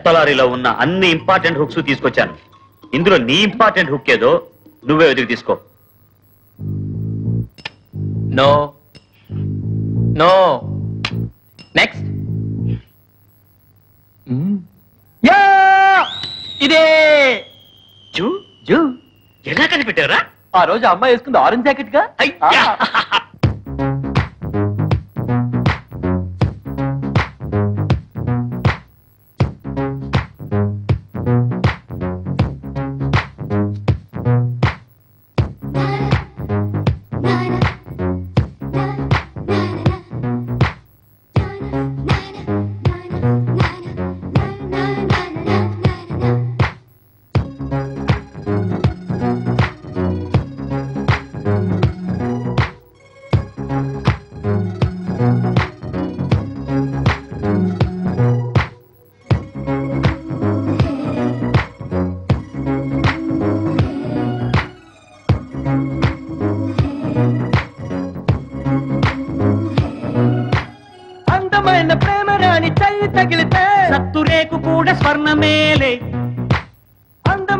చెత్త లారీలో ఉన్న అన్ని ఇంపార్టెంట్ హుక్స్ తీసుకొచ్చాను. ఇందులో నీ ఇంపార్టెంట్ హుక్ ఏదో నువ్వే వెతికి తీసుకో. నో. నో. నెక్స్ట్. యా! ఇదే! జూ? జూ. ఎలా కనిపెట్టారా ఆ రోజు అమ్మాయి వేసుకుంది ఆరెంజ్ జాకెట్గా అయ్యా!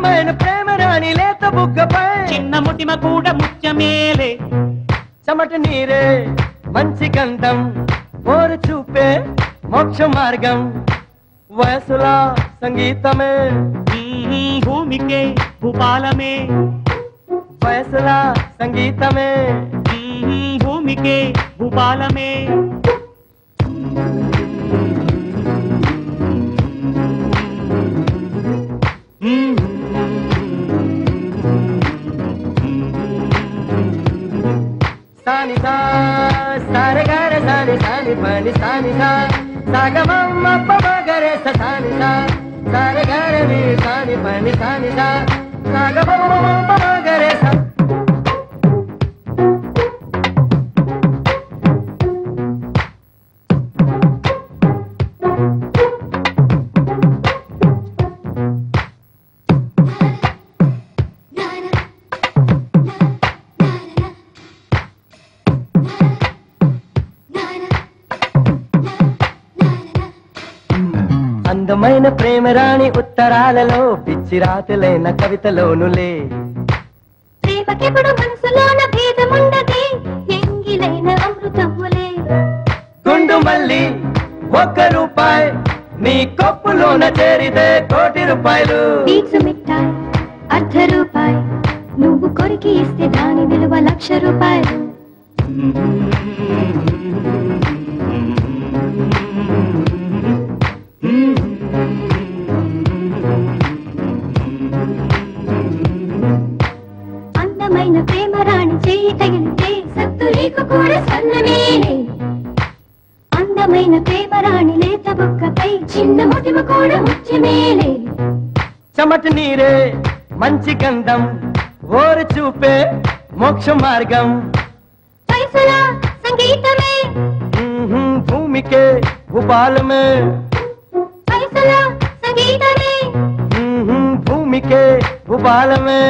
అందమైన ప్రేమ రాణి లేత బుగ్గపై. చిన్న ముటిమ కూడా ముత్యమేలే. చెమట నీరే మంచి గంధం ఓరు చూపే మోక్ష మార్గం. వయసులా సంగీతమే. భూమికే భూపాలమే. వయసులా సంగీతమే. భూమికే భూపాలమే. పని సాని సా సాగమమ్మ పమగరే స సాని సాని పని సాని సాగమమ్మ పమగరే అందమైన ప్రేమరాణి ఉత్తరాలలో పిచ్చి రాతలైన కవితలోనులే ప్రేమకెప్పుడు మనసులోన భేదముండదే ఎంగిలైన అమృతములే గుండు మల్లి ఒక్క రూపాయి నీ కప్పులోన చేరితే కోటి రూపాయలు. మిఠాయి అర్ధ రూపాయి నువ్వు కొరికి ఇస్తే దాని విలువ లక్ష రూపాయలు. చిన్న ముటిమ కూడా ముత్యమేలే చెమట నీరే మంచి గంధం ఓరు చూపే మోక్ష మార్గం. పైసలా సంగీతమే. భూమికే భూపాలమే పైసలా సంగీతమే. భూమికే భూపాలమే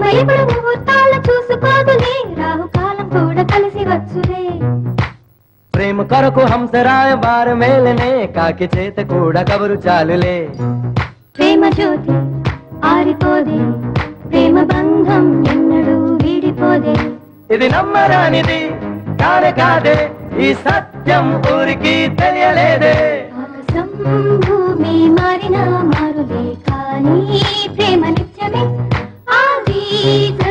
ప్రేమ ఎప్పుడు ముహూర్తాల చూసుకోదులే రాహుకాలం కూడా కలిసి వచ్చులే. ప్రేమ కొరకు హంసరాయ వారు మేలనే కాకి చేత కూడా కబురు చాలులే. ప్రేమ జ్యోతి ఆరిపోదే ప్రేమ బంధం ఎన్నడూ వీడిపోదే. ఇది నమ్మరానిది కానే కాదే ఈ సత్యం ఊరికి తెలియలేదే. ఆకాశం భూమి మారినా మారులే కానీ ప్రేమ You.